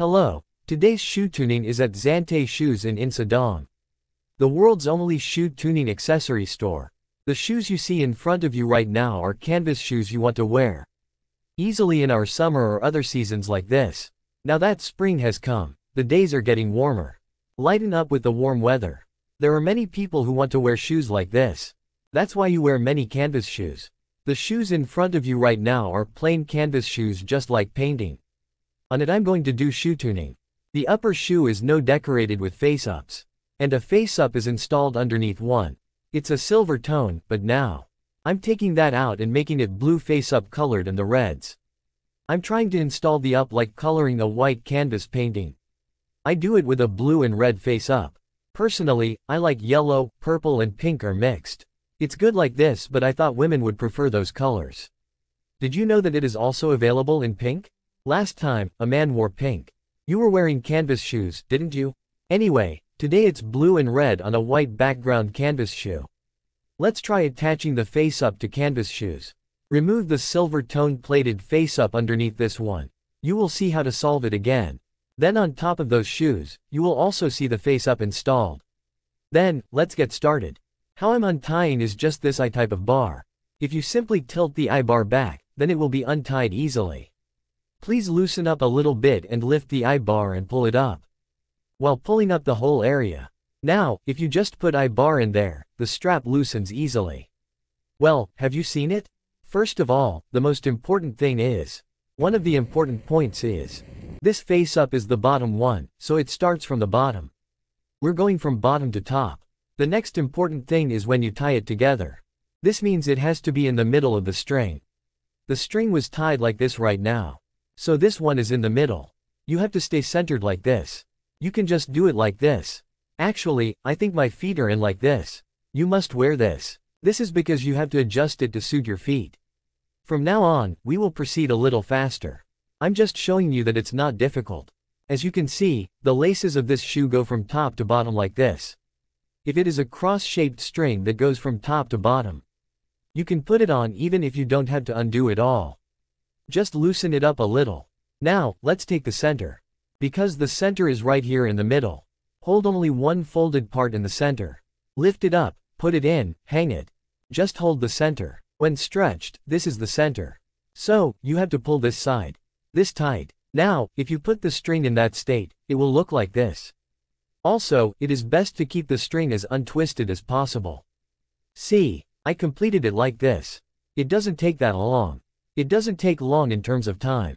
Hello, today's shoe tuning is at Xante Shoes in Insadong. The world's only shoe tuning accessory store. The shoes you see in front of you right now are canvas shoes you want to wear. Easily in our summer or other seasons like this. Now that spring has come, the days are getting warmer. Lighten up with the warm weather. There are many people who want to wear shoes like this. That's why you wear many canvas shoes. The shoes in front of you right now are plain canvas shoes just like painting. On it I'm going to do shoe tuning. The upper shoe is no decorated with face-ups. And a face-up is installed underneath one. It's a silver tone, but now. I'm taking that out and making it blue face-up colored and the reds. I'm trying to install the up like coloring a white canvas painting. I do it with a blue and red face-up. Personally, I like yellow, purple and pink are mixed. It's good like this but I thought women would prefer those colors. Did you know that it is also available in pink? Last time, a man wore pink. You were wearing canvas shoes, didn't you? Anyway, today it's blue and red on a white background canvas shoe. Let's try attaching the face up to canvas shoes. Remove the silver tone plated face up underneath this one. You will see how to solve it again. Then on top of those shoes, you will also see the face up installed. Then, let's get started. How I'm untying is just this I type of bar. If you simply tilt the I bar back, then it will be untied easily. Please loosen up a little bit and lift the I-bar and pull it up. While pulling up the whole area. Now, if you just put I-bar in there, the strap loosens easily. Well, have you seen it? First of all, the most important thing is. One of the important points is. This face up is the bottom one, so it starts from the bottom. We're going from bottom to top. The next important thing is when you tie it together. This means it has to be in the middle of the string. The string was tied like this right now. So this one is in the middle. You have to stay centered like this. You can just do it like this. Actually, I think my feet are in like this. You must wear this. This is because you have to adjust it to suit your feet. From now on, we will proceed a little faster. I'm just showing you that it's not difficult. As you can see, the laces of this shoe go from top to bottom like this. If it is a cross-shaped string that goes from top to bottom, you can put it on even if you don't have to undo it all. Just loosen it up a little. Now, let's take the center. Because the center is right here in the middle. Hold only one folded part in the center. Lift it up, put it in, hang it. Just hold the center. When stretched, this is the center. So, you have to pull this side. This tight. Now, if you put the string in that state, it will look like this. Also, it is best to keep the string as untwisted as possible. See, I completed it like this. It doesn't take that long. It doesn't take long in terms of time.